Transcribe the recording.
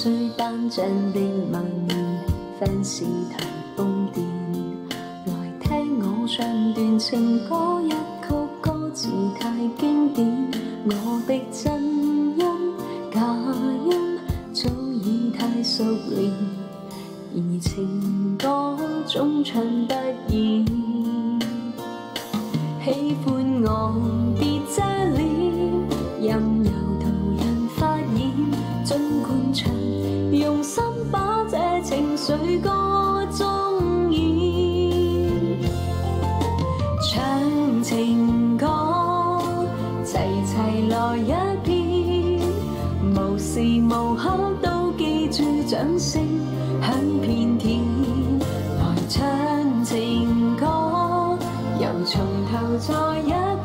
虽单张的盲年粉是台疯癫，来听我唱段情歌，一曲歌词太经典。我的真音假音早已太熟练，而情歌总唱不厌。喜欢我别遮脸，任由途人发现，尽管唱。水歌中意唱情歌，齐齐来一遍，无时无刻都记住掌声响遍天，来唱情歌，又从头再一遍。